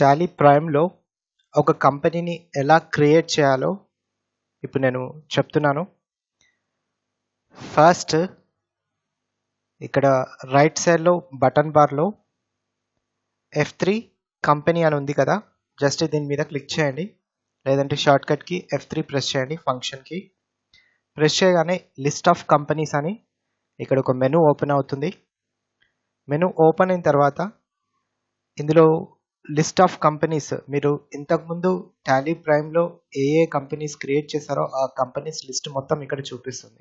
Tally ప్రైమ్లో ఒక కంపెనీని ఎలా క్రియేట్ చేయాలో ఇప్పుడు నేను చెప్తున్నాను. ఫస్ట్ ఇక్కడ రైట్ సైడ్లో బటన్ బార్లో ఎఫ్ త్రీ కంపెనీ అని ఉంది కదా జస్ట్ దీని మీద క్లిక్ చేయండి. లేదంటే షార్ట్కట్కి ఎఫ్ త్రీ ప్రెస్ చేయండి ఫంక్షన్కి. ప్రెస్ చేయగానే లిస్ట్ ఆఫ్ కంపెనీస్ అని ఇక్కడ ఒక మెనూ ఓపెన్ అవుతుంది. మెనూ ఓపెన్ అయిన తర్వాత ఇందులో లిస్ట్ ఆఫ్ కంపెనీస్. మీరు ఇంతకుముందు టాలీ ప్రైమ్లో ఏ ఏ కంపెనీస్ క్రియేట్ చేశారో ఆ కంపెనీస్ లిస్ట్ మొత్తం ఇక్కడ చూపిస్తుంది.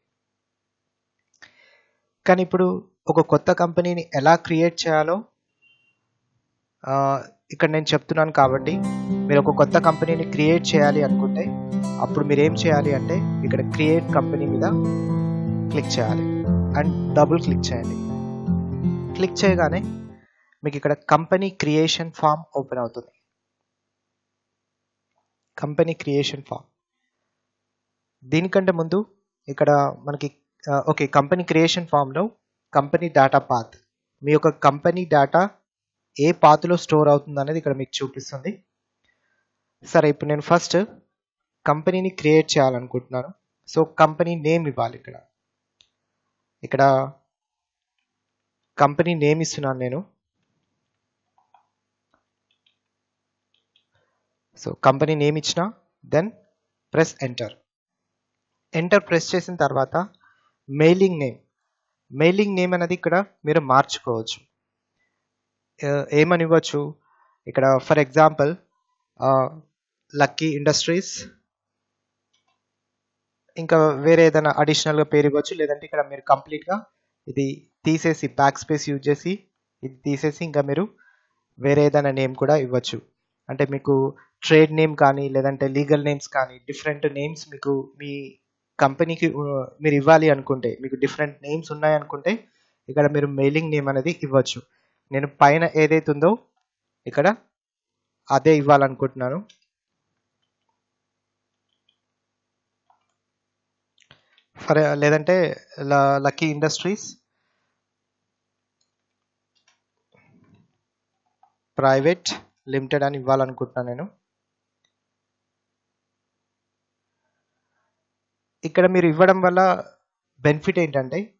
కానీ ఇప్పుడు ఒక కొత్త కంపెనీని ఎలా క్రియేట్ చేయాలో ఇక్కడ నేను చెప్తున్నాను కాబట్టి మీరు ఒక కొత్త కంపెనీని క్రియేట్ చేయాలి అనుకుంటే అప్పుడు మీరు ఏం చేయాలి అంటే ఇక్కడ క్రియేట్ కంపెనీ మీద క్లిక్ చేయాలి. అండ్ డబుల్ క్లిక్ చేయండి. క్లిక్ చేయగానే మీకు ఇక్కడ కంపెనీ క్రియేషన్ ఫామ్ ఓపెన్ అవుతుంది. కంపెనీ క్రియేషన్ ఫామ్ దీనికంటే ముందు ఇక్కడ మనకి ఓకే కంపెనీ క్రియేషన్ ఫామ్లో కంపెనీ డేటా పాత్ మీ యొక్క కంపెనీ డేటా ఏ పాత్లో స్టోర్ అవుతుంది అనేది ఇక్కడ మీకు చూపిస్తుంది. సరే ఇప్పుడు నేను ఫస్ట్ కంపెనీని క్రియేట్ చేయాలనుకుంటున్నాను. సో కంపెనీ నేమ్ ఇవ్వాలి ఇక్కడ. ఇక్కడ కంపెనీ నేమ్ ఇస్తున్నాను నేను. సో కంపెనీ నేమ్ ఇచ్చిన then press enter enter press చేసిన తర్వాత మెయిలింగ్ నేమ్ మెయిలింగ్ నేమ్ అనేది ఇక్కడ మీరు మార్చుకోవచ్చు. ఏమని ఇవ్వచ్చు ఇక్కడ ఫర్ ఎగ్జాంపుల్ లక్కీ ఇండస్ట్రీస్ ఇంకా వేరే ఏదైనా అడిషనల్గా పేరు ఇవ్వచ్చు లేదంటే ఇక్కడ మీరు కంప్లీట్గా ఇది తీసేసి బ్యాక్ స్పేస్ యూజ్ చేసి ఇది తీసేసి ఇంకా మీరు వేరే ఏదైనా నేమ్ కూడా ఇవ్వచ్చు. అంటే మీకు ట్రేడ్ నేమ్ కానీ లేదంటే లీగల్ నేమ్స్ కానీ డిఫరెంట్ నేమ్స్ మీకు మీ కంపెనీకి మీరు ఇవ్వాలి అనుకుంటే మీకు డిఫరెంట్ నేమ్స్ ఉన్నాయనుకుంటే ఇక్కడ మీరు మెయిలింగ్ నేమ్ అనేది ఇవ్వచ్చు. నేను పైన ఏదైతే ఉందో ఇక్కడ అదే ఇవ్వాలనుకుంటున్నాను. ఫర్ లేదంటే లక్కీ ఇండస్ట్రీస్ ప్రైవేట్ లిమిటెడ్ అని ఇవ్వాలనుకుంటున్నాను నేను. ఇక్కడ మీరు ఇవ్వడం వల్ల బెనిఫిట్ ఏంటంటే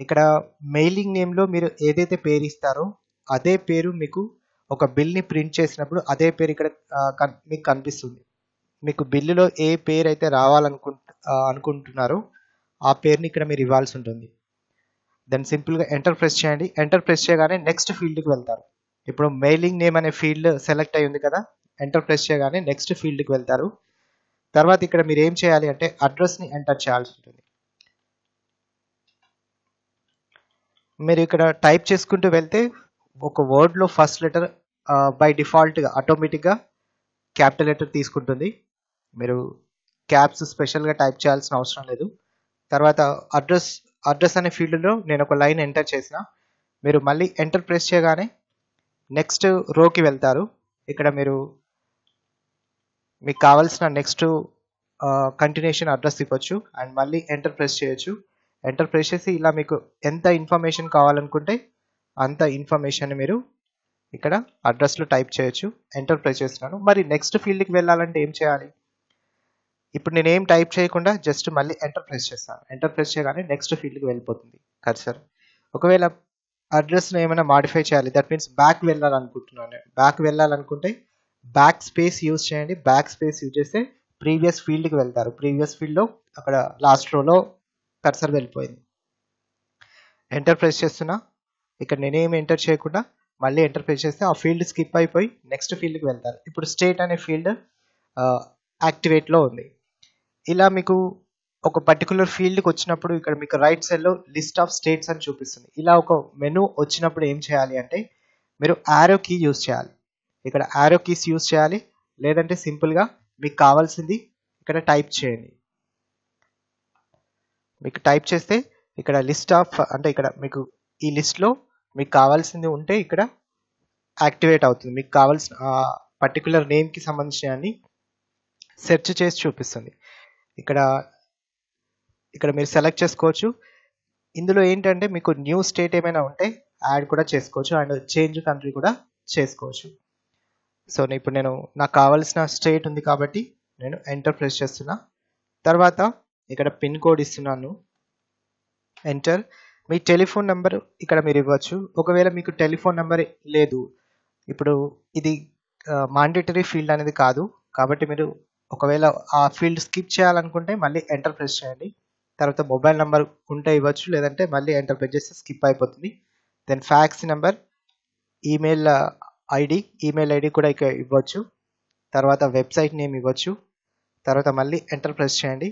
ఇక్కడ మెయిలింగ్ నేమ్లో మీరు ఏదైతే పేరు ఇస్తారో అదే పేరు మీకు ఒక బిల్ని ప్రింట్ చేసినప్పుడు అదే పేరు ఇక్కడ కన్- మీకు కనిపిస్తుంది. మీకు బిల్లులో ఏ పేరు అయితే రావాలనుకు అనుకుంటున్నారో ఆ పేరుని ఇక్కడ మీరు ఇవ్వాల్సి ఉంటుంది. దెన్ సింపుల్గా ఎంటర్ ప్రెస్ చేయండి. ఎంటర్ ప్రెస్ చేయగానే నెక్స్ట్ ఫీల్డ్కి వెళ్తారు. ఇప్పుడు మెయిలింగ్ నేమ్ అనే ఫీల్డ్ సెలెక్ట్ అయ్యింది కదా ఎంటర్ ప్రెస్ చేయగానే నెక్స్ట్ ఫీల్డ్కి వెళ్తారు. తర్వాత ఇక్కడ మీరు ఏం చేయాలి అంటే అడ్రస్ని ఎంటర్ చేయాల్సి ఉంటుంది. మీరు ఇక్కడ టైప్ చేసుకుంటూ వెళ్తే ఒక వర్డ్లో ఫస్ట్ లెటర్ బై డిఫాల్ట్గా ఆటోమేటిక్గా క్యాపిటల్ లెటర్ తీసుకుంటుంది. మీరు క్యాప్స్ స్పెషల్గా టైప్ చేయాల్సిన అవసరం లేదు. తర్వాత అడ్రస్ అడ్రస్ అనే ఫీల్డ్లో నేను ఒక లైన్ ఎంటర్ చేసిన. మీరు మళ్ళీ ఎంటర్ ప్రెస్ చేయగానే నెక్స్ట్ రోకి వెళ్తారు. ఇక్కడ మీరు మీకు కావాల్సిన నెక్స్ట్ కంటిన్యూషన్ అడ్రస్ ఇవ్వచ్చు. అండ్ మళ్ళీ ఎంటర్ ప్రెస్ చేయొచ్చు. ఎంటర్ ప్రెస్ చేసి ఇలా మీకు ఎంత ఇన్ఫర్మేషన్ కావాలనుకుంటే అంత ఇన్ఫర్మేషన్ మీరు ఇక్కడ అడ్రస్లో టైప్ చేయొచ్చు. ఎంటర్ ప్రెస్ చేస్తున్నాను. మరి నెక్స్ట్ ఫీల్డ్కి వెళ్ళాలంటే ఏం చేయాలి? ఇప్పుడు నేను ఏం టైప్ చేయకుండా జస్ట్ మళ్ళీ ఎంటర్ ప్రెస్ చేస్తాను. ఎంటర్ ప్రెస్ చేయగానే నెక్స్ట్ ఫీల్డ్కి వెళ్ళిపోతుంది. కర్సర్ ఒకవేళ అడ్రస్ను ఏమైనా మాడిఫై చేయాలి దట్ మీన్స్ బ్యాక్ వెళ్ళాలనుకుంటున్నాను. బ్యాక్ వెళ్ళాలనుకుంటే బ్యాక్ స్పేస్ యూజ్ చేయండి. బ్యాక్ స్పేస్ యూజ్ చేస్తే ప్రీవియస్ ఫీల్డ్కి వెళ్తారు. ప్రీవియస్ ఫీల్డ్లో అక్కడ లాస్ట్ రోలో కర్సర్ వెళ్ళిపోయింది. ఎంటర్ ప్రెస్ చేస్తున్నా. ఇక్కడ నేనేం ఎంటర్ చేయకుండా మళ్ళీ ఎంటర్ ప్రెస్ చేస్తే ఆ ఫీల్డ్ స్కిప్ అయిపోయి నెక్స్ట్ ఫీల్డ్కి వెళ్తారు. ఇప్పుడు స్టేట్ అనే ఫీల్డ్ యాక్టివేట్లో ఉంది. ఇలా మీకు ఒక పర్టికులర్ ఫీల్డ్కి వచ్చినప్పుడు ఇక్కడ మీకు రైట్ సైడ్లో లిస్ట్ ఆఫ్ స్టేట్స్ అని చూపిస్తుంది. ఇలా ఒక మెనూ వచ్చినప్పుడు ఏం చేయాలి అంటే మీరు ఆరో కీ యూస్ చేయాలి. ఇక్కడ ఆరో కీస్ యూస్ చేయాలి. లేదంటే సింపుల్గా మీకు కావాల్సింది ఇక్కడ టైప్ చేయండి. మీకు టైప్ చేస్తే ఇక్కడ లిస్ట్ ఆఫ్ అంటే ఇక్కడ మీకు ఈ లిస్ట్లో మీకు కావాల్సింది ఉంటే ఇక్కడ యాక్టివేట్ అవుతుంది. మీకు కావాల్సిన పర్టికులర్ నేమ్కి సంబంధించిన అన్ని సెర్చ్ చేసి చూపిస్తుంది. ఇక్కడ ఇక్కడ మీరు సెలెక్ట్ చేసుకోవచ్చు. ఇందులో ఏంటంటే మీకు న్యూ స్టేట్ ఏమైనా ఉంటే యాడ్ కూడా చేసుకోవచ్చు. అండ్ చేంజ్ కంట్రీ కూడా చేసుకోవచ్చు. సో ఇప్పుడు నేను నాకు కావాల్సిన స్టేట్ ఉంది కాబట్టి నేను ఎంటర్ ప్రెస్ చేస్తున్నా. తర్వాత ఇక్కడ పిన్ కోడ్ ఇస్తున్నాను. ఎంటర్. మీ టెలిఫోన్ నెంబర్ ఇక్కడ మీరు ఇవ్వచ్చు. ఒకవేళ మీకు టెలిఫోన్ నెంబర్ లేదు. ఇప్పుడు ఇది మాండేటరీ ఫీల్డ్ అనేది కాదు. కాబట్టి మీరు ఒకవేళ ఆ ఫీల్డ్ స్కిప్ చేయాలనుకుంటే మళ్ళీ ఎంటర్ ప్రెస్ చేయండి. తర్వాత మొబైల్ నెంబర్ ఉంటే ఇవ్వచ్చు. లేదంటే మళ్ళీ ఎంటర్ ప్రెస్ చేస్తే స్కిప్ అయిపోతుంది. Then fax number email ID email ID కూడా ఇక్కడ ఇవ్వచ్చు. తర్వాత వెబ్సైట్ నేమ్ ఇవ్వచ్చు. తర్వాత మళ్ళీ ఎంటర్ ప్రెస్ చేయండి.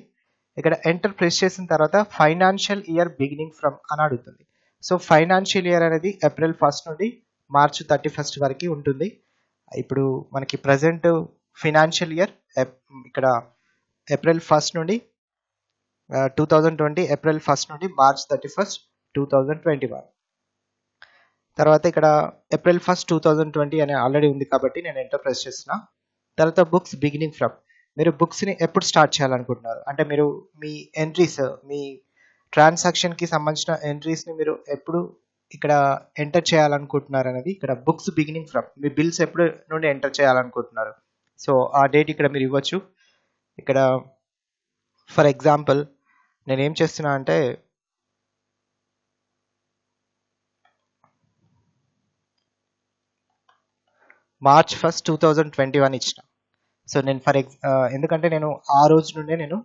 ఇక్కడ ఎంటర్ ప్రెస్ చేసిన తర్వాత ఫైనాన్షియల్ ఇయర్ బిగినింగ్ ఫ్రమ్ అని అడుగుతుంది. సో ఫైనాన్షియల్ ఇయర్ అనేది ఏప్రిల్ ఫస్ట్ నుండి మార్చ్ థర్టీ ఫస్ట్ వరకు ఉంటుంది. ఇప్పుడు మనకి ప్రజెంట్ ఫినాన్షియల్ ఇయర్ ఇక్కడ ఏప్రిల్ ఫస్ట్ నుండి two thousand twenty April first నుండి March thirty first two thousand twenty one. తర్వాత ఇక్కడ April first two thousand twenty అనే ఆల్రెడీ ఉంది కాబట్టి నేను ఎంటర్ ప్రెస్ చేసిన తర్వాత బుక్స్ బిగినింగ్ ఫ్రమ్ మీరు బుక్స్ని ఎప్పుడు స్టార్ట్ చేయాలనుకుంటున్నారు? అంటే మీరు మీ ఎంట్రీస్ మీ ట్రాన్సాక్షన్కి సంబంధించిన ఎంట్రీస్ని మీరు ఎప్పుడు ఇక్కడ ఎంటర్ చేయాలనుకుంటున్నారు అనేది ఇక్కడ బుక్స్ బిగినింగ్ ఫ్రమ్ మీ బిల్స్ ఎప్పుడు నుండి ఎంటర్ చేయాలనుకుంటున్నారు? సో ఆ డేట్ ఇక్కడ మీరు ఇవ్వచ్చు. ఇక్కడ ఫర్ ఎగ్జాంపుల్ నేను ఏం చేస్తున్నా అంటే March first two thousand twenty one ఇచ్చిన. సో నేను ఫర్ ఎగ్జ్ uh, ఎందుకంటే నేను ఆ రోజు నుండే నేను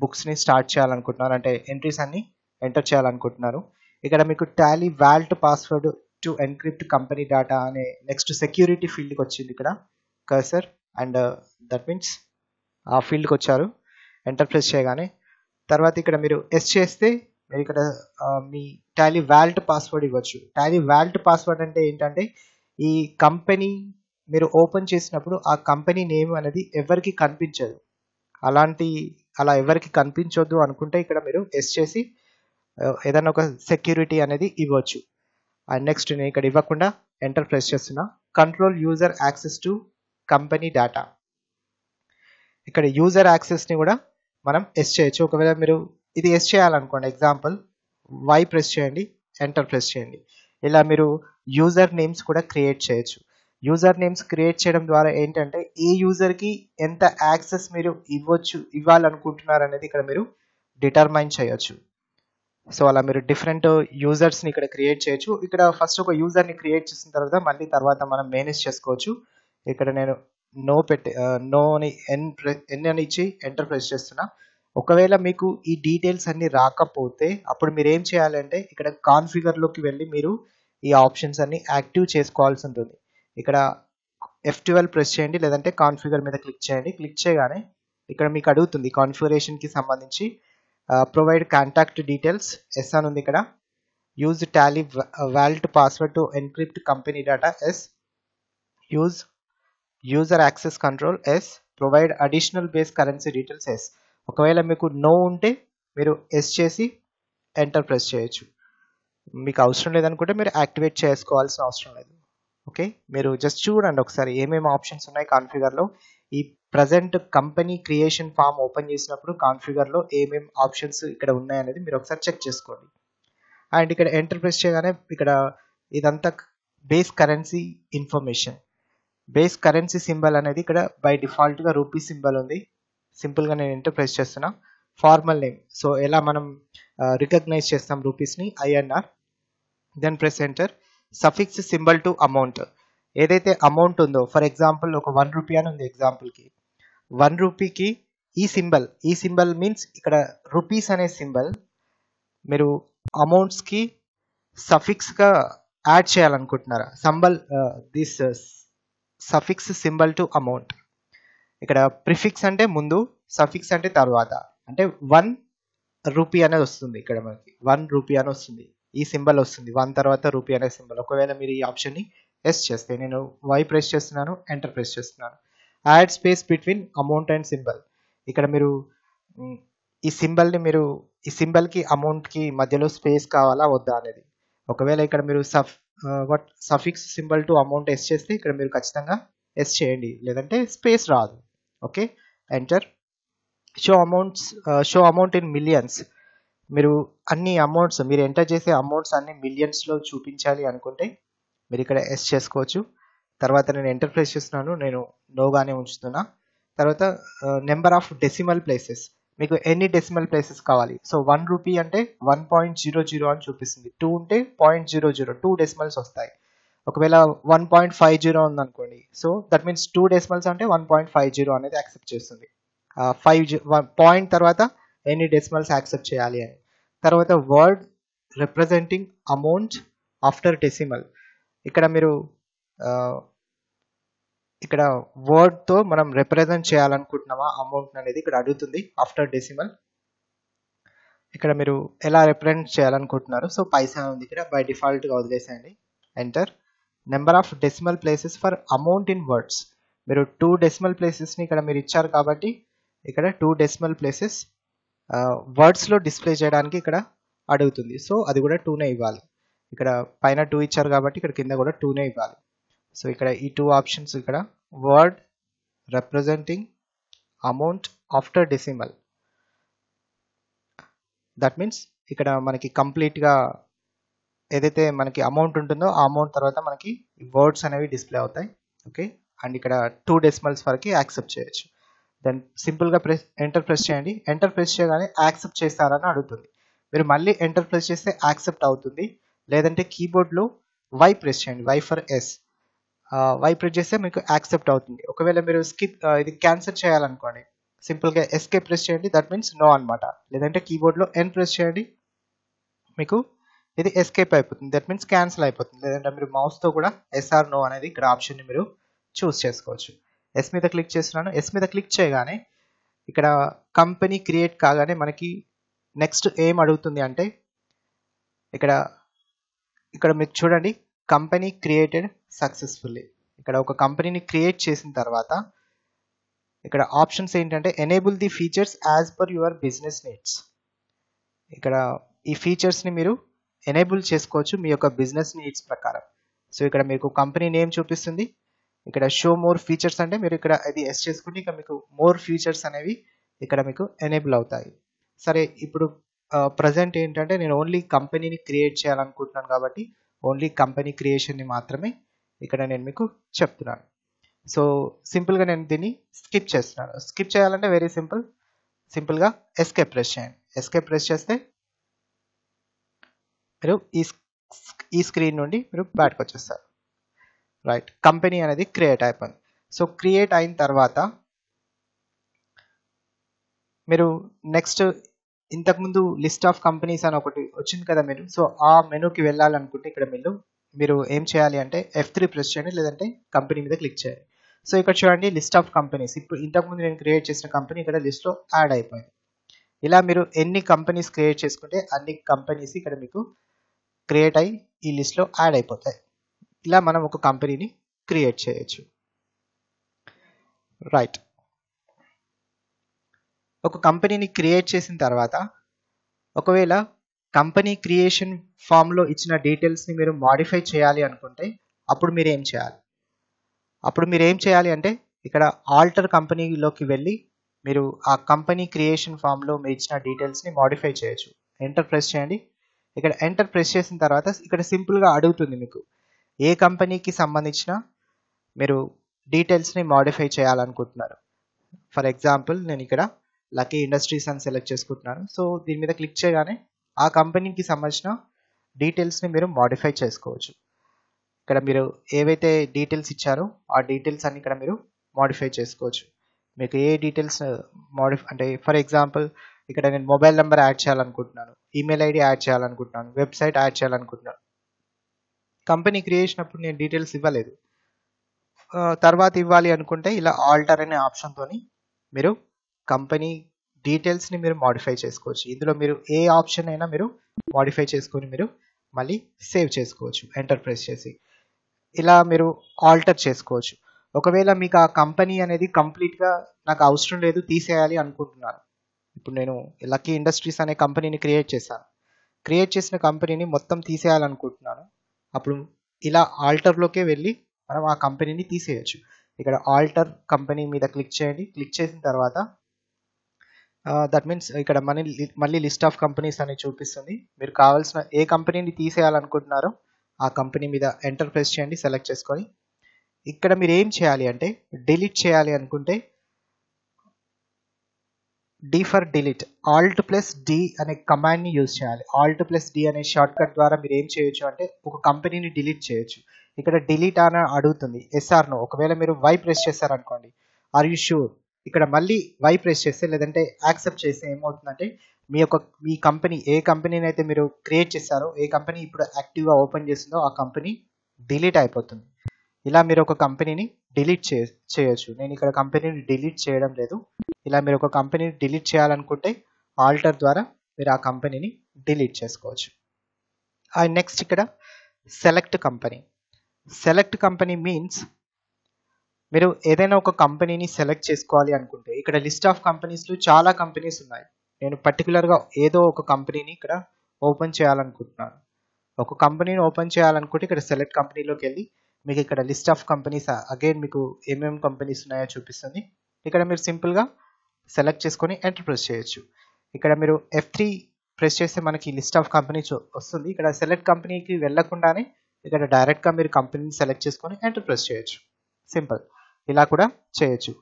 బుక్స్ని స్టార్ట్ చేయాలనుకుంటున్నాను. అంటే ఎంట్రీస్ అన్ని ఎంటర్ చేయాలనుకుంటున్నాను. ఇక్కడ మీకు Tally Vault password to encrypt company data అనే నెక్స్ట్ సెక్యూరిటీ ఫీల్డ్కి వచ్చింది ఇక్కడ. కర్సర్ అండ్ దట్ మీన్స్ ఆ ఫీల్డ్కి వచ్చారు. ఎంటర్ ప్రెస్ చేయగానే తర్వాత ఇక్కడ మీరు ఎస్ చేస్తే మీరు ఇక్కడ uh, మీ టాలీ వాల్ట్ పాస్వర్డ్ ఇవ్వచ్చు. టాలీ వాల్ట్ పాస్వర్డ్ అంటే ఏంటంటే ఈ కంపెనీ మీరు ఓపెన్ చేసినప్పుడు ఆ కంపెనీ నేమ్ అనేది ఎవరికి కనిపించదు. అలాంటి అలా ఎవరికి కనిపించొద్దు అనుకుంటే ఇక్కడ మీరు ఎస్ చేసి ఏదైనా ఒక సెక్యూరిటీ అనేది ఇవ్వచ్చు. అండ్ నెక్స్ట్ నేను ఇక్కడ ఇవ్వకుండా ఎంటర్ ప్రెస్ చేస్తున్నా. Control user access to company data ఇక్కడ యూజర్ యాక్సెస్ని కూడా మనం ఎస్ చేయొచ్చు. ఒకవేళ మీరు ఇది ఎస్ చేయాలనుకోండి. ఎగ్జాంపుల్ వై ప్రెస్ చేయండి ఎంటర్ ప్రెస్ చేయండి. ఇలా మీరు యూజర్ నేమ్స్ కూడా క్రియేట్ చేయొచ్చు. యూజర్ నేమ్స్ క్రియేట్ చేయడం ద్వారా ఏంటంటే ఏ యూజర్కి ఎంత యాక్సెస్ మీరు ఇవ్వచ్చు ఇవ్వాలనుకుంటున్నారు అనేది ఇక్కడ మీరు డిటర్మైన్ చేయొచ్చు. సో అలా మీరు డిఫరెంట్ యూజర్స్ని ఇక్కడ క్రియేట్ చేయొచ్చు. ఇక్కడ ఫస్ట్ ఒక యూజర్ని క్రియేట్ చేసిన తర్వాత మళ్ళీ తర్వాత మనం మేనేజ్ చేసుకోవచ్చు. ఇక్కడ నేను నో పెట్టి నోని ఎన్ ఎన్ అని ఇచ్చి ఎంటర్ ప్రెస్ చేస్తున్నా. ఒకవేళ మీకు ఈ డీటెయిల్స్ అన్ని రాకపోతే అప్పుడు మీరు ఏం చేయాలంటే ఇక్కడ కాన్ఫిగర్లోకి వెళ్ళి మీరు ఈ ఆప్షన్స్ అన్ని యాక్టివ్ చేసుకోవాల్సి ఉంటుంది. ఇక్కడ ఎఫ్ ట్వెల్వ్ ప్రెస్ చేయండి లేదంటే కాన్ఫిగర్ మీద క్లిక్ చేయండి. క్లిక్ చేయగానే ఇక్కడ మీకు అడుగుతుంది కాన్ఫిగరేషన్కి సంబంధించి ప్రొవైడ్ కాంటాక్ట్ డీటెయిల్స్ ఎస్ అని ఉంది ఇక్కడ. Use Tally Vault password to encrypt company data yes use user access control yes provide additional base currency details yes ఒకవేళ మీకు నో ఉంటే మీరు ఎస్ చేసి ఎంటర్ ప్రెస్ చేయొచ్చు. మీకు అవసరం లేదనుకుంటే మీరు యాక్టివేట్ చేసుకోవాల్సిన అవసరం లేదు. ఓకే? మీరు జస్ట్ చూడండి ఒకసారి ఏమేమి ఆప్షన్స్ ఉన్నాయి కాన్ఫిగర్లో. ఈ present company creation form open చేసినప్పుడు కాన్ఫిగర్లో ఏమేమి ఆప్షన్స్ ఇక్కడ ఉన్నాయనేది మీరు ఒకసారి చెక్ చేసుకోండి. అండ్ ఇక్కడ ఎంటర్ ప్రెస్ చేయగానే ఇక్కడ ఇదంతా base currency information base currency symbol అనేది ఇక్కడ బై డిఫాల్ట్గా రూపీ సింబల్ ఉంది. సింపుల్గా నేను ఎంటర్ ప్రెస్ చేస్తున్నా. ఫార్మల్ నేమ్ సో ఎలా మనం uh, రికగ్నైజ్ చేస్తాం రూపీస్ని INR then press enter suffix symbol to amount ఏదైతే అమౌంట్ ఉందో ఫర్ ఎగ్జాంపుల్ ఒక వన్ రూపీ అని ఉంది ఎగ్జాంపుల్కి వన్ రూపీకి ఈ సింబల్ ఈ సింబల్ మీన్స్ ఇక్కడ రూపీస్ అనే సింబల్ మీరు అమౌంట్స్కి సఫిక్స్గా యాడ్ చేయాలనుకుంటున్నారా? Symbol this suffix symbol to amount ఇక్కడ ప్రిఫిక్స్ అంటే ముందు సఫిక్స్ అంటే తర్వాత. అంటే వన్ రూపీ అనేది వస్తుంది ఇక్కడ మనకి. వన్ రూపీ అని వస్తుంది. ఈ సింబల్ వస్తుంది. వన్ తర్వాత రూపీ అనే సింబల్. ఒకవేళ మీరు ఈ ఆప్షన్ని ఎస్ చేస్తే నేను వై ప్రెస్ చేస్తున్నాను ఎంటర్ ప్రెస్ చేస్తున్నాను. Add space between amount and symbol ఇక్కడ మీరు ఈ సింబల్ని మీరు ఈ సింబల్కి అమౌంట్కి మధ్యలో స్పేస్ కావాలా వద్దా అనేది. ఒకవేళ ఇక్కడ మీరు suff what suffix symbol to amount yes చేస్తే ఇక్కడ మీరు ఖచ్చితంగా ఎస్ చేయండి. లేదంటే స్పేస్ రాదు. Okay enter show amounts show amount in millions మీరు అన్ని అమౌంట్స్ మీరు ఎంటర్ చేసే అమౌంట్స్ అన్ని మిలియన్స్లో చూపించాలి అనుకుంటే మీరు ఇక్కడ ఎస్ చేసుకోవచ్చు. తర్వాత నేను ఎంటర్ ప్లేస్ చేస్తున్నాను నేను నోగానే ఉంచుతున్నా. తర్వాత నెంబర్ ఆఫ్ డెసిమల్ ప్లేసెస్ మీకు ఎన్ని డెసిమల్ ప్లేసెస్ కావాలి? సో వన్ రూపీ అంటే వన్ పాయింట్ జీరో జీరో అని చూపిస్తుంది. టూ ఉంటే point zero zero two decimals వస్తాయి. ఒకవేళ వన్ పాయింట్ ఫైవ్ జీరో ఉందనుకోండి. So that means two decimals అంటే వన్ పాయింట్ ఫైవ్ జీరో అనేది యాక్సెప్ట్ చేస్తుంది. ఫైవ్ పాయింట్ తర్వాత ఎన్ని డెసిమల్స్ యాక్సెప్ట్ చేయాలి అని. తర్వాత word representing amount after decimal. ఇక్కడ మీరు ఇక్కడ వర్డ్తో మనం రిప్రజెంట్ చేయాలనుకుంటున్నామా అమౌంట్ అనేది ఇక్కడ అడుగుతుంది ఆఫ్టర్ డెసిమల్. ఇక్కడ మీరు ఎలా రిప్రజెంట్ చేయాలనుకుంటున్నారు సో పైసా ఉంది ఇక్కడ బై డిఫాల్ట్గా వదిలేసేయండి. Enter number of decimal places for amount in words మీరు టూ డెసిమల్ ప్లేసెస్ని ఇక్కడ మీరు ఇచ్చారు కాబట్టి ఇక్కడ టూ డెసిమల్ ప్లేసెస్ వర్డ్స్లో డిస్ప్లే చేయడానికి ఇక్కడ అడుగుతుంది. సో అది కూడా టూనే ఇవ్వాలి. ఇక్కడ పైన టూ ఇచ్చారు కాబట్టి ఇక్కడ కింద కూడా టూనే ఇవ్వాలి. సో ఇక్కడ ఈ టూ ఆప్షన్స్ ఇక్కడ word representing amount after decimal that means ఇక్కడ మనకి కంప్లీట్గా ఏదైతే మనకి అమౌంట్ ఉంటుందో ఆ అమౌంట్ తర్వాత మనకి వర్డ్స్ అనేవి డిస్ప్లే అవుతాయి. ఓకే అండ్ ఇక్కడ టూ డెసిమల్స్ వరకు యాక్సెప్ట్ చేయొచ్చు. దెన్ సింపుల్గా ప్రెస్ ఎంటర్ ప్రెస్ చేయండి. ఎంటర్ ప్రెస్ చేయగానే యాక్సెప్ట్ చేస్తారని అడుగుతుంది. మీరు మళ్ళీ ఎంటర్ ప్రెస్ చేస్తే యాక్సెప్ట్ అవుతుంది. లేదంటే కీబోర్డ్లో వై ప్రెస్ చేయండి. Y for yes. Y press చేస్తే మీకు యాక్సెప్ట్ అవుతుంది. ఒకవేళ మీరు స్కిప్ ఇది క్యాన్సిల్ చేయాలనుకోండి. సింపుల్గా ఎస్కే ప్రెస్ చేయండి. దట్ మీన్స్ నో అనమాట లేదంటే కీబోర్డ్లో ఎన్ ప్రెస్ చేయండి. మీకు ఇది ఎస్కేప్ అయిపోతుంది. దట్ మీన్స్ క్యాన్సిల్ అయిపోతుంది. లేదంటే మీరు మౌస్తో కూడా ఎస్ఆర్ నో అనేది ఇక్కడ ఆప్షన్ని మీరు చూస్ చేసుకోవచ్చు. ఎస్ మీద క్లిక్ చేస్తున్నాను. ఎస్ మీద క్లిక్ చేయగానే ఇక్కడ కంపెనీ క్రియేట్ కాగానే మనకి నెక్స్ట్ ఏం అడుగుతుంది అంటే ఇక్కడ ఇక్కడ మీరు చూడండి కంపెనీ క్రియేటెడ్ సక్సెస్ఫుల్లీ ఇక్కడ ఒక కంపెనీని క్రియేట్ చేసిన తర్వాత ఇక్కడ ఆప్షన్స్ ఏంటంటే enable the features as per your business needs ఇక్కడ ఈ ఫీచర్స్ని మీరు ఎనేబుల్ చేసుకోవచ్చు మీ యొక్క బిజినెస్ నీడ్స్ ప్రకారం. సో ఇక్కడ మీకు కంపెనీ నేమ్ చూపిస్తుంది. ఇక్కడ షో మోర్ ఫీచర్స్ అంటే మీరు ఇక్కడ అది ఎస్ చేసుకుంటే ఇక మీకు మోర్ ఫీచర్స్ అనేవి ఇక్కడ మీకు ఎనేబుల్ అవుతాయి. సరే ఇప్పుడు ప్రజెంట్ ఏంటంటే నేను ఓన్లీ కంపెనీని క్రియేట్ చేయాలనుకుంటున్నాను కాబట్టి ఓన్లీ కంపెనీ క్రియేషన్ని మాత్రమే ఇక్కడ నేను మీకు చెప్తున్నాను. సో సింపుల్గా నేను దీన్ని స్కిప్ చేస్తున్నాను. స్కిప్ చేయాలంటే వెరీ సింపుల్ సింపుల్గా ఎస్కే ప్రెస్ చేయండి. ఎస్కే ప్రెస్ చేస్తే మీరు ఈ ఈ స్క్రీన్ నుండి మీరు బయటకు వచ్చేస్తారు. రైట్ కంపెనీ అనేది క్రియేట్ అయిపోయింది. సో క్రియేట్ అయిన తర్వాత మీరు నెక్స్ట్ ఇంతకుముందు లిస్ట్ ఆఫ్ కంపెనీస్ అని ఒకటి వచ్చింది కదా మీరు? సో ఆ మెనూకి వెళ్ళాలనుకుంటే ఇక్కడ మీరు మీరు ఏం చేయాలి అంటే ఎఫ్ త్రీ ప్రెస్ చేయండి లేదంటే కంపెనీ మీద క్లిక్ చేయండి. సో ఇక్కడ చూడండి లిస్ట్ ఆఫ్ కంపెనీస్ ఇప్పుడు ఇంతకుముందు నేను క్రియేట్ చేసిన కంపెనీ ఇక్కడ లిస్ట్లో యాడ్ అయిపోయింది. ఇలా మీరు ఎన్ని కంపెనీస్ క్రియేట్ చేసుకుంటే అన్ని కంపెనీస్ ఇక్కడ మీకు క్రియేట్ అయ్యి ఈ లిస్ట్లో యాడ్ అయిపోతాయి. ఇలా మనం ఒక కంపెనీని క్రియేట్ చేయొచ్చు. రైట్ ఒక కంపెనీని క్రియేట్ చేసిన తర్వాత ఒకవేళ కంపెనీ క్రియేషన్ ఫామ్లో ఇచ్చిన డీటెయిల్స్ని మీరు మాడిఫై చేయాలి అనుకుంటే అప్పుడు మీరు ఏం చేయాలి? అప్పుడు మీరు ఏం చేయాలి అంటే ఇక్కడ ఆల్టర్ కంపెనీలోకి వెళ్ళి మీరు ఆ కంపెనీ క్రియేషన్ ఫామ్లో మీరు ఇచ్చిన డీటెయిల్స్ని మాడిఫై చేయొచ్చు. ఎంటర్ ప్రెస్ చేయండి. ఇక్కడ ఎంటర్ ప్రెస్ చేసిన తర్వాత ఇక్కడ సింపుల్గా అడుగుతుంది మీకు. ఏ కంపెనీకి సంబంధించిన మీరు డీటెయిల్స్ని మాడిఫై చేయాలనుకుంటున్నారు. ఫర్ ఎగ్జాంపుల్ నేను ఇక్కడ లక్కీ ఇండస్ట్రీస్ అని సెలెక్ట్ చేసుకుంటున్నాను. సో దీని మీద క్లిక్ చేయగానే ఆ కంపెనీకి సంబంధించిన డీటెయిల్స్ని మీరు మాడిఫై చేసుకోవచ్చు. ఇక్కడ మీరు ఏవైతే డీటెయిల్స్ ఇచ్చారో ఆ డీటెయిల్స్ అన్ని ఇక్కడ మీరు మాడిఫై చేసుకోవచ్చు. మీకు ఏ డీటెయిల్స్ మాడిఫై uh, అంటే ఫర్ ఎగ్జాంపుల్ ఇక్కడ నేను మొబైల్ నెంబర్ యాడ్ చేయాలనుకుంటున్నాను. ఈమెయిల్ ఐడి యాడ్ చేయాలనుకుంటున్నాను. వెబ్సైట్ యాడ్ చేయాలనుకుంటున్నాను. కంపెనీ క్రియేషన్ అప్పుడు నేను డీటెయిల్స్ ఇవ్వలేదు. తర్వాత ఇవ్వాలి అనుకుంటే ఇలా ఆల్టర్ అనే ఆప్షన్తో మీరు కంపెనీ డీటెయిల్స్ని మీరు మాడిఫై చేసుకోవచ్చు. ఇందులో మీరు ఏ ఆప్షన్ అయినా మీరు మాడిఫై చేసుకొని మీరు మళ్ళీ సేవ్ చేసుకోవచ్చు ఎంటర్ ప్రెస్ చేసి. ఇలా మీరు ఆల్టర్ చేసుకోవచ్చు. ఒకవేళ మీకు ఆ కంపెనీ అనేది కంప్లీట్గా నాకు అవసరం లేదు తీసేయాలి అనుకుంటున్నాను. ఇప్పుడు నేను లక్కీ ఇండస్ట్రీస్ అనే కంపెనీని క్రియేట్ చేశాను. క్రియేట్ చేసిన కంపెనీని మొత్తం తీసేయాలనుకుంటున్నాను. అప్పుడు ఇలా ఆల్టర్లోకే వెళ్ళి మనం ఆ కంపెనీని తీసేయచ్చు. ఇక్కడ ఆల్టర్ కంపెనీ మీద క్లిక్ చేయండి. క్లిక్ చేసిన తర్వాత దట్ మీన్స్ ఇక్కడ మనీ మళ్ళీ లిస్ట్ ఆఫ్ కంపెనీస్ అని చూపిస్తుంది. మీరు కావాల్సిన ఏ కంపెనీని తీసేయాలనుకుంటున్నారో ఆ కంపెనీ మీద ఎంటర్ ప్రెస్ చేయండి సెలెక్ట్ చేసుకొని. ఇక్కడ మీరు ఏం చేయాలి అంటే డిలీట్ చేయాలి అనుకుంటే D for delete alt plus D అనే కమాండ్ని యూజ్ చేయాలి. ఆల్ట్ ప్లస్ డి అనే షార్ట్ కట్ ద్వారా మీరు ఏం చేయొచ్చు అంటే ఒక కంపెనీని డిలీట్ చేయొచ్చు. ఇక్కడ డిలీట్ అని అడుగుతుంది. ఎస్ఆర్నో ఒకవేళ మీరు వై ప్రెస్ చేశారనుకోండి ఆర్ యూ షూర్ ఇక్కడ మళ్ళీ వై ప్రెస్ చేస్తే లేదంటే యాక్సెప్ట్ చేస్తే ఏమవుతుందంటే మీ యొక్క మీ కంపెనీ ఏ కంపెనీని అయితే మీరు క్రియేట్ చేస్తారో ఏ కంపెనీ ఇప్పుడు యాక్టివ్గా ఓపెన్ చేస్తుందో ఆ కంపెనీ డిలీట్ అయిపోతుంది. ఇలా మీరు ఒక కంపెనీని డిలీట్ చే చేయొచ్చు. నేను ఇక్కడ కంపెనీని డిలీట్ చేయడం లేదు. ఇలా మీరు ఒక కంపెనీని డిలీట్ చేయాలనుకుంటే ఆల్టర్ ద్వారా మీరు ఆ కంపెనీని డిలీట్ చేసుకోవచ్చు. అండ్ నెక్స్ట్ ఇక్కడ select company. Select company means మీరు ఏదైనా ఒక కంపెనీని సెలెక్ట్ చేసుకోవాలి అనుకుంటే ఇక్కడ లిస్ట్ ఆఫ్ కంపెనీస్లో చాలా కంపెనీస్ ఉన్నాయి. నేను పర్టికులర్గా ఏదో ఒక కంపెనీని ఇక్కడ ఓపెన్ చేయాలనుకుంటున్నాను. ఒక కంపెనీని ఓపెన్ చేయాలనుకుంటే ఇక్కడ సెలెక్ట్ కంపెనీలోకి వెళ్ళి మీకు ఇక్కడ లిస్ట్ ఆఫ్ కంపెనీస్ అగైన్ మీకు ఏమేమి కంపెనీస్ ఉన్నాయో చూపిస్తుంది. ఇక్కడ మీరు సింపుల్గా సెలెక్ట్ చేసుకొని ఎంటర్ ప్రెస్ చేయొచ్చు. ఇక్కడ మీరు ఎఫ్ త్రీ ప్రెస్ చేస్తే మనకి లిస్ట్ ఆఫ్ కంపెనీస్ వస్తుంది. ఇక్కడ సెలెక్ట్ కంపెనీకి వెళ్ళకుండానే ఇక్కడ డైరెక్ట్గా మీరు కంపెనీని సెలెక్ట్ చేసుకొని ఎంటర్ ప్రెస్ చేయొచ్చు. సింపుల్. ఇలా కూడా చేయొచ్చు.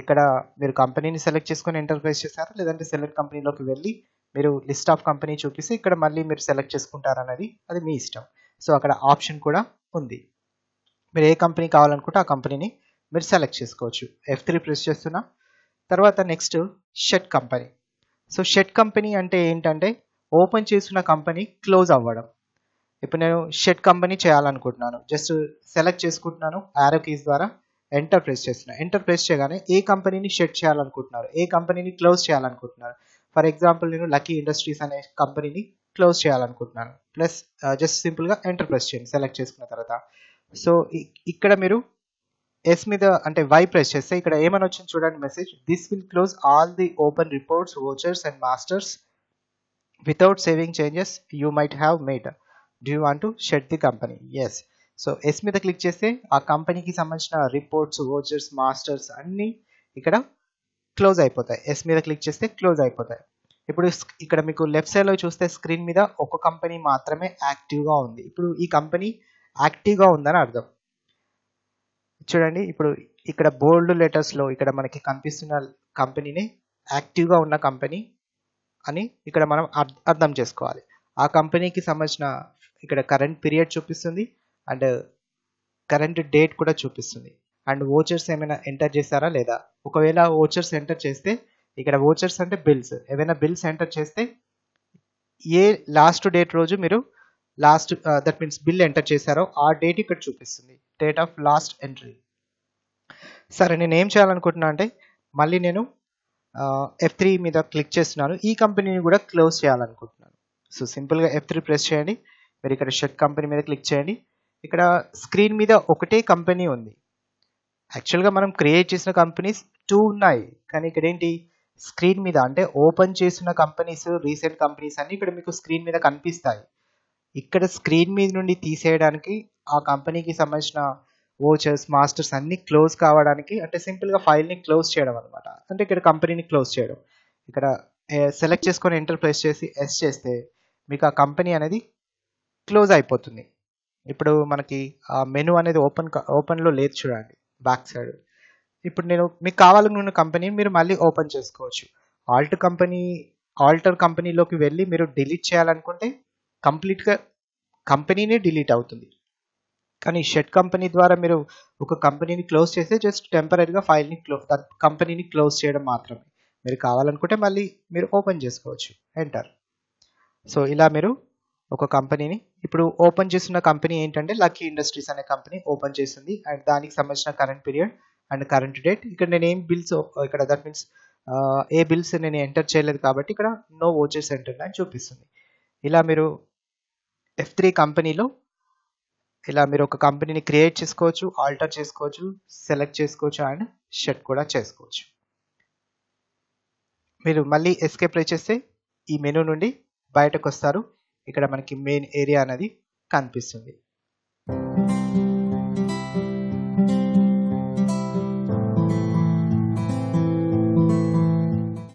ఇక్కడ మీరు కంపెనీని సెలెక్ట్ చేసుకొని ఎంటర్ ప్రెస్ చేస్తారా లేదంటే సెలెక్ట్ కంపెనీలోకి వెళ్ళి మీరు లిస్ట్ ఆఫ్ కంపెనీ చూపిస్తే ఇక్కడ మళ్ళీ మీరు సెలెక్ట్ చేసుకుంటారనేది అది మీ ఇష్టం. సో అక్కడ ఆప్షన్ కూడా ఉంది. మీరు ఏ కంపెనీ కావాలనుకుంటే ఆ కంపెనీని మీరు సెలెక్ట్ చేసుకోవచ్చు. ఎఫ్ త్రీ ప్రెస్ చేస్తున్నా. తర్వాత నెక్స్ట్ షెట్ కంపెనీ. సో షెట్ కంపెనీ అంటే ఏంటంటే ఓపెన్ చేసిన కంపెనీ క్లోజ్ అవ్వడం. ఇప్పుడు నేను షెట్ కంపెనీ చేయాలనుకుంటున్నాను. జస్ట్ సెలెక్ట్ చేసుకుంటున్నాను. ఆరో కీస్ ద్వారా ఎంటర్ ప్రెస్ చేస్తున్నా. ఎంటర్ ప్రెస్ చేయగానే ఏ కంపెనీని షెట్ చేయాలనుకుంటున్నారు? ఏ కంపెనీని క్లోజ్ చేయాలనుకుంటున్నారు? ఫర్ ఎగ్జాంపుల్ నేను లక్కీ ఇండస్ట్రీస్ అనే కంపెనీని క్లోజ్ చేయాలనుకుంటున్నాను. ప్లస్ జస్ట్ సింపుల్గా ఎంటర్ ప్రెస్ చేయండి. సెలెక్ట్ చేసుకున్న తర్వాత. సో ఇక్కడ మీరు ఎస్ మీద అంటే వై ప్రెస్ చేస్తే ఇక్కడ ఏమని వచ్చింది చూడండి message this will close all the open reports vouchers and masters without saving changes you might have made do you want to shut the company yes so yes మీద click చేస్తే ఆ కంపెనీకి సంబంధించిన రిపోర్ట్స్ వోచర్స్ మాస్టర్స్ అన్నీ ఇక్కడ close అయిపోతాయి. Yes మీద click చేస్తే క్లోజ్ అయిపోతాయి. ఇప్పుడు ఇక్కడ మీకు లెఫ్ట్ సైడ్లో చూస్తే స్క్రీన్ మీద ఒక కంపెనీ మాత్రమే యాక్టివ్గా ఉంది. ఇప్పుడు ఈ కంపెనీ యాక్టివ్గా ఉందని అర్థం. చూడండి ఇప్పుడు ఇక్కడ బోల్డ్ లెటర్స్లో ఇక్కడ మనకి కనిపిస్తున్న కంపెనీని యాక్టివ్గా ఉన్న కంపెనీ అని ఇక్కడ మనం అర్థం చేసుకోవాలి. ఆ కంపెనీకి సంబంధించిన ఇక్కడ కరెంట్ పీరియడ్ చూపిస్తుంది అండ్ కరెంట్ డేట్ కూడా చూపిస్తుంది. అండ్ ఓచర్స్ ఏమైనా ఎంటర్ చేస్తారా లేదా? ఒకవేళ ఓచర్స్ ఎంటర్ చేస్తే ఇక్కడ ఓచర్స్ అంటే బిల్స్. ఏమైనా బిల్స్ ఎంటర్ చేస్తే ఏ లాస్ట్ డేట్ రోజు మీరు last that means bill enter చేశారో ఆ డేట్ ఇక్కడ చూపిస్తుంది. డేట్ ఆఫ్ లాస్ట్ ఎంట్రీ సరే నేను ఏం చేయాలనుకుంటున్నా అంటే మళ్ళీ నేను ఎఫ్ త్రీ మీద క్లిక్ చేస్తున్నాను. ఈ కంపెనీని కూడా క్లోజ్ చేయాలనుకుంటున్నాను. సో సింపుల్గా ఎఫ్ త్రీ ప్రెస్ చేయండి. మీరు ఇక్కడ షెడ్ కంపెనీ మీద క్లిక్ చేయండి. ఇక్కడ స్క్రీన్ మీద ఒకటే కంపెనీ ఉంది. యాక్చువల్గా మనం క్రియేట్ చేసిన కంపెనీస్ టూ ఉన్నాయి. కానీ ఇక్కడ ఏంటి? స్క్రీన్ మీద అంటే ఓపెన్ చేసిన కంపెనీస్ రీసెంట్ కంపెనీస్ అన్నీ ఇక్కడ మీకు స్క్రీన్ మీద కనిపిస్తాయి. ఇక్కడ స్క్రీన్ మీద నుండి తీసేయడానికి ఆ కంపెనీకి సంబంధించిన ఓచర్స్ మాస్టర్స్ అన్ని క్లోజ్ కావడానికి అంటే సింపుల్గా ఫైల్ని క్లోజ్ చేయడం అనమాట అంటే ఇక్కడ కంపెనీని క్లోజ్ చేయడం. ఇక్కడ సెలెక్ట్ చేసుకొని ఎంటర్ ప్రెస్ చేసి ఎస్ చేస్తే మీకు ఆ కంపెనీ అనేది క్లోజ్ అయిపోతుంది. ఇప్పుడు మనకి ఆ మెను అనేది ఓపెన్ ఓపెన్లో లేదు చూడండి బ్యాక్ సైడ్ ఇప్పుడు నేను మీకు కావాలనుకున్న కంపెనీ మీరు మళ్ళీ ఓపెన్ చేసుకోవచ్చు. ఆల్ట్ కంపెనీ ఆల్టర్ కంపెనీలోకి వెళ్ళి మీరు డిలీట్ చేయాలనుకుంటే కంప్లీట్గా కంపెనీనే డిలీట్ అవుతుంది. కానీ షెడ్ కంపెనీ ద్వారా మీరు ఒక కంపెనీని క్లోజ్ చేస్తే జస్ట్ టెంపరీగా ఫైల్ని క్లో కంపెనీని క్లోజ్ చేయడం మాత్రమే. మీరు కావాలనుకుంటే మళ్ళీ మీరు ఓపెన్ చేసుకోవచ్చు. ఎంటర్ సో ఇలా మీరు ఒక కంపెనీని ఇప్పుడు ఓపెన్ చేస్తున్న కంపెనీ ఏంటంటే లక్కీ ఇండస్ట్రీస్ అనే కంపెనీ ఓపెన్ చేసింది అండ్ దానికి సంబంధించిన current period and current date. ఇక్కడ నేను ఏం బిల్స్ ఇక్కడ దట్ మీన్స్ ఏ బిల్స్ నేను ఎంటర్ చేయలేదు కాబట్టి ఇక్కడ నో ఓచర్స్ ఎంటర్ అని చూపిస్తుంది. ఇలా మీరు ఎఫ్ త్రీ కంపెనీలో ఇలా మీరు ఒక కంపెనీని క్రియేట్ చేసుకోవచ్చు ఆల్టర్ చేసుకోవచ్చు సెలెక్ట్ చేసుకోవచ్చు అండ్ షెట్ కూడా చేసుకోవచ్చు. మీరు మళ్ళీ ఎస్కేప్ ప్లే చేస్తే ఈ మెనూ నుండి బయటకు వస్తారు. ఇక్కడ మనకి మెయిన్ ఏరియా అనేది కనిపిస్తుంది.